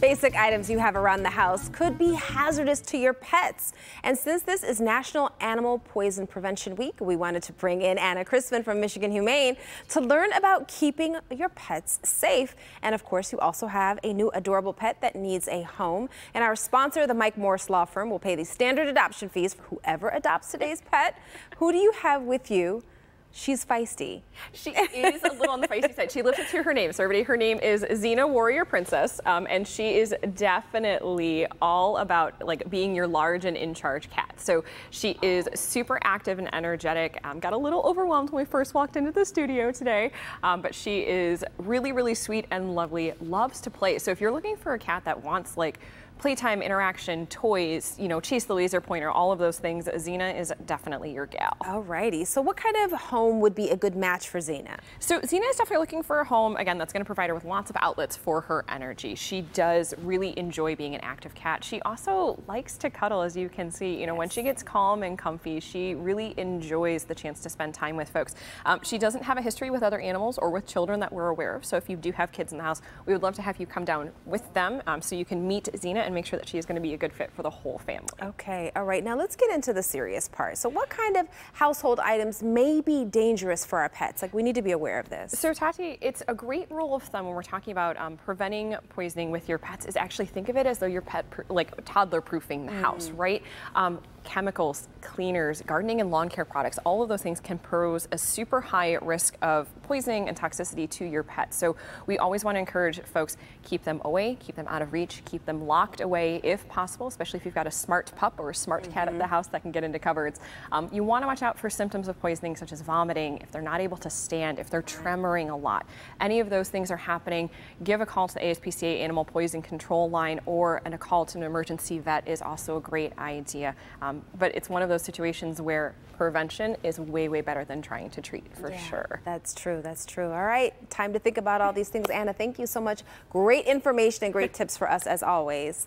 Basic items you have around the house could be hazardous to your pets. And since this is National Animal Poison Prevention Week, we wanted to bring in Anna Crispin from Michigan Humane to learn about keeping your pets safe. And of course, you also have a new adorable pet that needs a home. And our sponsor, the Mike Morse Law Firm, will pay the standard adoption fees for whoever adopts today's pet. Who do you have with you? She's feisty. She is a little on the feisty side. She lives up to her name. So everybody, her name is Xena Warrior Princess, um, and she is definitely all about like being your large and in charge cat. So she is super active and energetic. Um, got a little overwhelmed when we first walked into the studio today, um, but she is really, really sweet and lovely. Loves to play. So if you're looking for a cat that wants like playtime interaction, toys, you know, chase the laser pointer, all of those things, Xena is definitely your gal. Alrighty, so what kind of home would be a good match for Xena? So Xena is definitely looking for a home, again, that's gonna provide her with lots of outlets for her energy. She does really enjoy being an active cat. She also likes to cuddle, as you can see. You know, yes. when she gets calm and comfy, she really enjoys the chance to spend time with folks. Um, she doesn't have a history with other animals or with children that we're aware of, so if you do have kids in the house, we would love to have you come down with them um, so you can meet Xena and make sure that she is going to be a good fit for the whole family. Okay, all right. Now let's get into the serious part. So what kind of household items may be dangerous for our pets? Like we need to be aware of this. So Tati, it's a great rule of thumb when we're talking about um, preventing poisoning with your pets is actually think of it as though your pet, like toddler proofing the mm. house, right? Um, chemicals, cleaners, gardening and lawn care products, all of those things can pose a super high risk of poisoning and toxicity to your pet. So we always want to encourage folks, keep them away, keep them out of reach, keep them locked away if possible, especially if you've got a smart pup or a smart mm -hmm. cat at the mm-hmm. house that can get into cupboards. Um, you want to watch out for symptoms of poisoning such as vomiting, if they're not able to stand, if they're tremoring a lot. Any of those things are happening, give a call to the ASPCA Animal Poison Control line or and a call to an emergency vet is also a great idea. Um, but it's one of those situations where prevention is way, way better than trying to treat for yeah, sure. That's true. That's true. All right. Time to think about all these things. Anna, thank you so much. Great information and great tips for us as always.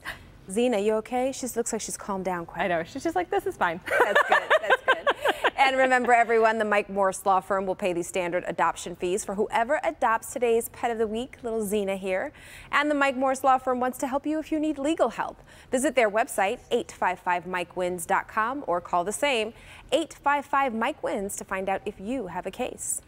Xena, you okay? She looks like she's calmed down quite. I know. She's just like, this is fine. That's good. That's good. And remember, everyone, the Mike Morse Law Firm will pay the standard adoption fees for whoever adopts today's pet of the week, little Xena here. And the Mike Morse Law Firm wants to help you if you need legal help. Visit their website, 855mikewins.com, or call the same 855 Mike Wins to find out if you have a case.